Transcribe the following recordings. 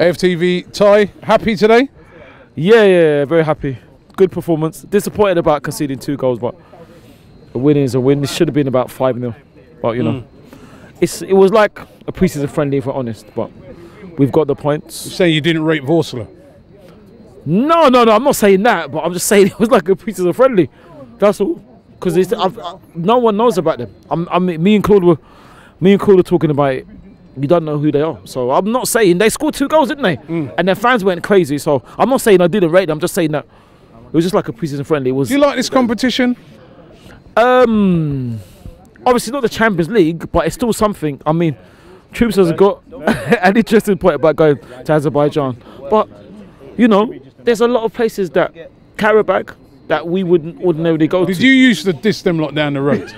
AFTV, Ty, happy today? Yeah, yeah, yeah, very happy. Good performance. Disappointed about conceding two goals, but a win is a win. It should have been about 5 0. But, you know, mm. it's it was like a preseason friendly, if we're honest. But we've got the points. Say you didn't rate Vorskla. No, no, no. I'm not saying that, but I'm just saying it was like a preseason friendly. That's all. Because no one knows about them. I'm, I'm, me and Claude were, me and Claude were talking about it. You don't know who they are. So I'm not saying they scored two goals, didn't they? And their fans went crazy. So I'm not saying I didn't rate them. I'm just saying that it was just like a preseason friendly. It was. Do you like this competition? Um, obviously not the Champions League, but it's still something. I mean, Troopz has got an interesting point about going to Azerbaijan, but you know, there's a lot of places that Karabakh that we wouldn't ordinarily go to. Did to. you used to diss them lot down the road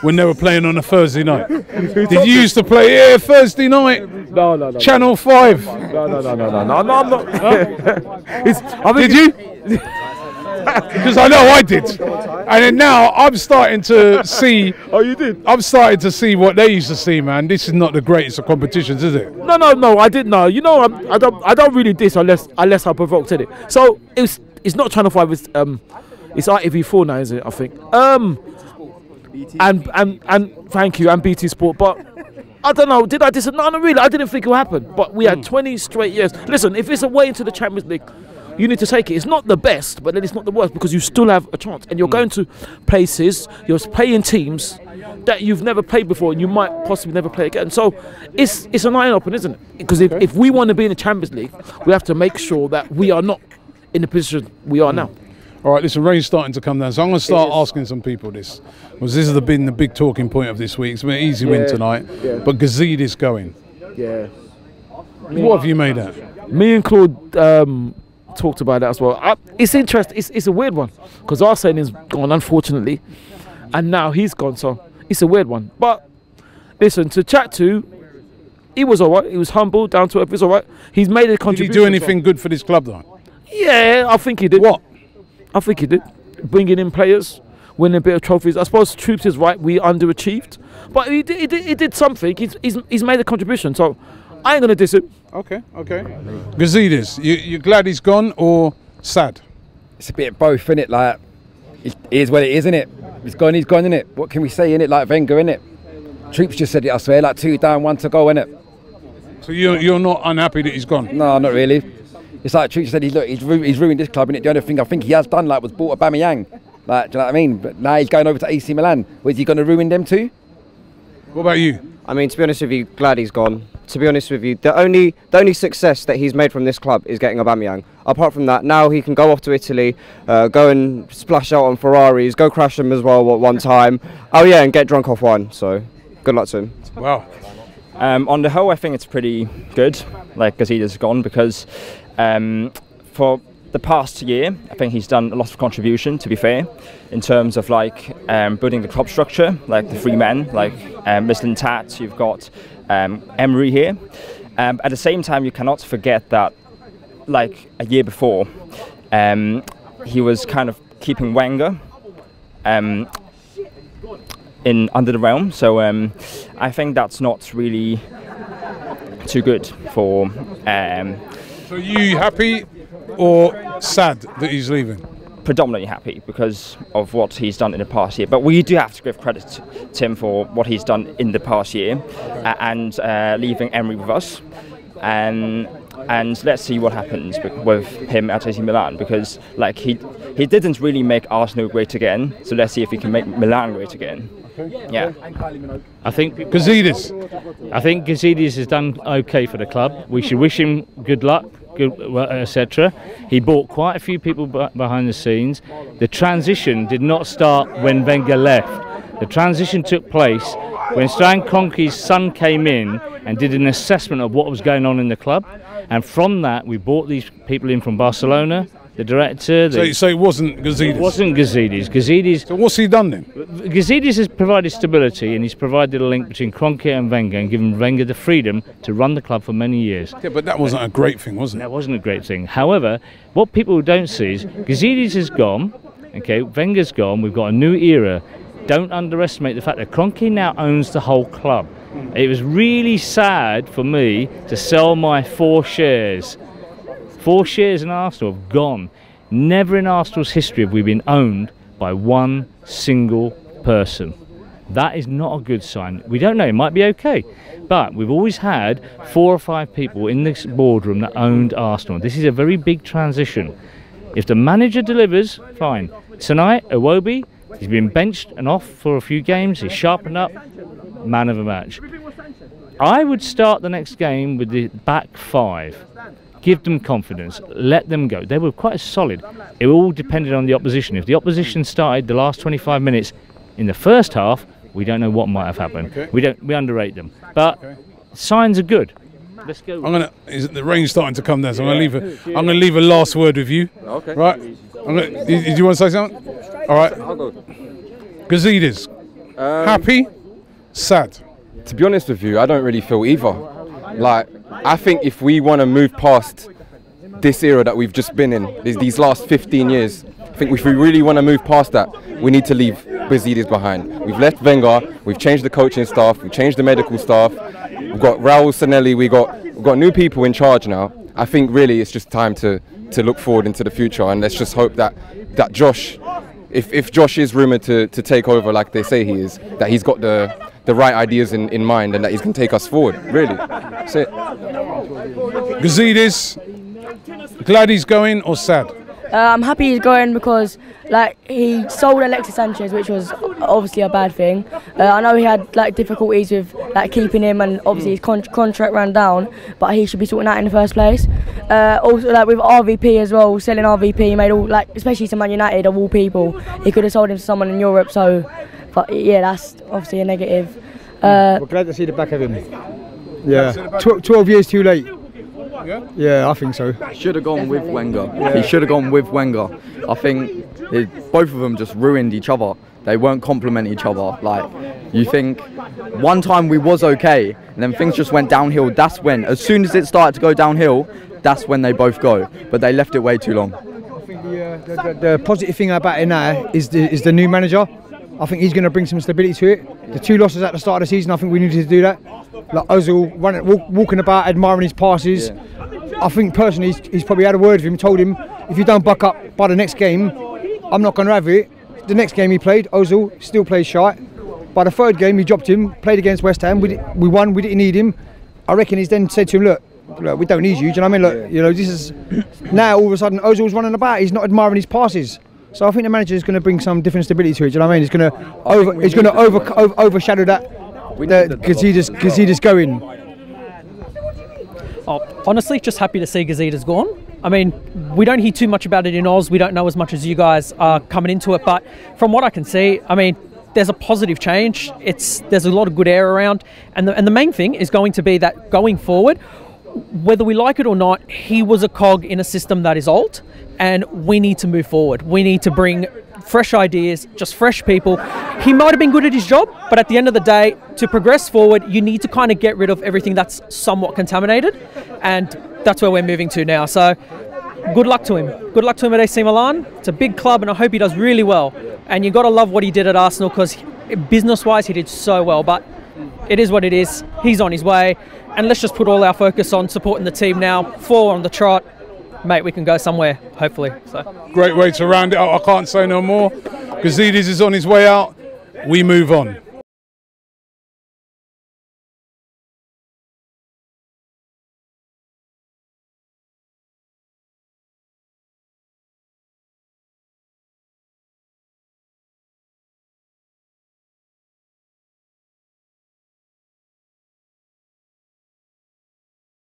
when they were playing on a Thursday night? Did you used to play, yeah, Thursday night, no, no, no, Channel 5? no, no, no, no, no, no, no, I'm not. it's, I Did you? Because I know I did. And then now I'm starting to see, Oh, you did? I'm starting to see what they used to see, man. This is not the greatest of competitions, is it? No, no, no. I didn't know. You know, I'm, I don't. I don't really diss unless unless I provoked it. So it's it's not Channel Five. It's um, it's ITV4 now, is it? I think. Um, and and and thank you and BT Sport, but. I don't know. Did I diss? No, no, really. I didn't think it would happen. But we had hmm. 20 straight years. Listen, if it's a way into the Champions League, you need to take it. It's not the best, but then it's not the worst because you still have a chance. And you're hmm. going to places, you're playing teams that you've never played before and you might possibly never play again. So it's it's an eye open, isn't it? Because if, if we want to be in the Champions League, we have to make sure that we are not in the position we are hmm. now. All right, listen, rain's starting to come down, so I'm going to start asking some people this. Because this has been the big talking point of this week. It's been an easy win tonight, yeah. but Gazidis going. Yeah. What have you made at? Me and Claude um, talked about that as well. I, it's interesting. It's, it's a weird one because Arsene is gone, unfortunately, and now he's gone. So it's a weird one. But listen, to chat to, he was alright. He was humble, down to earth. He's alright. He's made a contribution. Did he do anything good for this club, though? Yeah, I think he did. What? I think he did. Bringing in players, winning a bit of trophies. I suppose Troopz is right. We underachieved, but he did. He did, he did something. He's, he's he's made a contribution. So I ain't gonna diss him. Okay, okay. Gazidis, you, you glad he's gone or sad? it's a bit of both, innit? Like, it is what it is, innit? He's gone, he's gone, innit? What can we say, innit? Like Wenger, innit? Troopz just said it, I swear, like two down, one to go, innit? So you're, you're not unhappy that he's gone? No, not really. It's like Troopz said, he's, look, he's, ru- he's ruined this club, and The only thing I think he has done, like, was bought Aubameyang. Like, do you know what I mean? But now he's going over to AC Milan. Was he going to ruin them too? What about you? I mean, to be honest with you, glad he's gone. To be honest with you, the only the only success that he's made from this club is getting Aubameyang. Apart from that, now he can go off to Italy, uh, go and splash out on Ferraris, go crash them as well at one time. Oh yeah, and get drunk off wine. So, good luck to him. Wow. Um, on the whole, I think it's pretty good, like Gazidis gone, because um, for the past year, I think he's done a lot of contribution, to be fair, in terms of like um, building the club structure, like the three men, like um, Mislintat, you've got um, Emery here. Um, at the same time, you cannot forget that, like a year before, um, he was kind of keeping Wenger um, in under the realm. So um, I think that's not really too good for. So you happy or sad that he's leaving? predominantly happy because of what he's done in the past year. But we do have to give credit to him for what he's done in the past year a- and uh, leaving Emery with us. And and let's see what happens with, with him at AC Milan because like he he didn't really make Arsenal great again. So let's see if he can make Milan great again. Yeah. I think Gazidis. I think Gazidis has done okay for the club. We should wish him good luck, good well, etc. He bought quite a few people behind the scenes. The transition did not start when Wenger left. The transition took place when Stan Kroenke's son came in and did an assessment of what was going on in the club, and from that we brought these people in from Barcelona. The director, So, the, so it wasn't Gazidis. it wasn't Gazidis. Gazidis So what's he done then? Gazidis has provided stability and he's provided a link between Kroenke and Wenger and given Wenger the freedom to run the club for many years. Yeah, but that wasn't a great thing, was it? That wasn't a great thing. However, what people don't see is Gazidis is gone, okay, Wenger's gone, we've got a new era. Don't underestimate the fact that Kroenke now owns the whole club. It was really sad for me to sell my four shares. Four shares in Arsenal have gone. Never in Arsenal's history have we been owned by one single person. That is not a good sign. We don't know, it might be okay. But we've always had four or five people in this boardroom that owned Arsenal. This is a very big transition. If the manager delivers, fine. Tonight, Iwobi, he's been benched and off for a few games. He's sharpened up, man of the match. I would start the next game with the back five. Give them confidence. Let them go. They were quite solid. It all depended on the opposition. If the opposition started the last 25 minutes in the first half, we don't know what might have happened. Okay. We don't. We underrate them. But signs are good. Let's go. I'm gonna. Is the rain's starting to come down, so I'm gonna leave a. I'm gonna leave a last word with you. Okay. Right. I'm gonna, did, did you want to say something? All right. Gazidis. Um, Happy. Sad. to be honest with you, I don't really feel either. Like, I think if we want to move past this era that we've just been in, these, last 15 years, I think if we really want to move past that, we need to leave Gazidis behind. We've left Wenger, we've changed the coaching staff, we've changed the medical staff, we've got Raul Sanllehi, we've got we've got new people in charge now. I think really it's just time to to look forward into the future and let's just hope that that Josh if, if Josh is rumoured to, to take over like they say he is, that he's got the, the right ideas in, in mind and that he's going to take us forward. Really. That's it. Gazidis. Glad he's going or sad? Uh, I'm happy he's going because like he sold Alexis Sanchez, which was obviously a bad thing. Uh, I know he had like difficulties with like keeping him, and obviously his con- contract ran down, but he should be sorting that in the first place. Uh, also, like with RVP as well, selling RVP made all like especially to Man United of all people, he could have sold him to someone in Europe. So, but yeah, that's obviously a negative. Uh, We're glad to see the back of him. Yeah, Tw- 12 years too late. Yeah? Yeah, I think so. Should have gone with Wenger. He should have gone with Wenger. I think it, both of them just ruined each other. They weren't complement each other. Like you think, one time we was okay, and then things just went downhill. That's when, as soon as it started to go downhill, that's when they both go. But they left it way too long. I think the, uh, the, the, the positive thing about it now is the, is the new manager. I think he's going to bring some stability to it. The two losses at the start of the season, I think we needed to do that. Like Ozil running, walk, walking about, admiring his passes. I think personally, he's, he's probably had a word with him, told him, if you don't buck up by the next game, I'm not going to have it. The next game he played, Ozil still plays shy. By the third game, he dropped him, played against West Ham. We, we won, we didn't need him. I reckon he's then said to him, look, look, we don't need you. Do you know what I mean? Look, you know, this is now all of a sudden Ozil's running about. He's not admiring his passes. So I think the manager is going to bring some different stability to it. Do you know what I mean? He's going to over, he's going to over, over, overshadow that the Gazidis, Gazidis going. Oh, honestly, just happy to see Gazidis gone. I mean, we don't hear too much about it in Oz. We don't know as much as you guys are coming into it. But from what I can see, I mean, there's a positive change. It's there's a lot of good air around, and the, and the main thing is going to be that going forward, whether we like it or not, he was a cog in a system that is old, and we need to move forward. We need to bring fresh ideas, just fresh people. He might have been good at his job, but at the end of the day, to progress forward, you need to kind of get rid of everything that's somewhat contaminated, and that's where we're moving to now. So, good luck to him. Good luck to him at AC Milan. It's a big club, and I hope he does really well. And you got to love what he did at Arsenal because business-wise, he did so well. But it is what it is. He's on his way, and let's just put all our focus on supporting the team now. Four on the trot, mate. We can go somewhere, hopefully. So. Great way to round it up. I can't say no more. Gazidis is on his way out. We move on.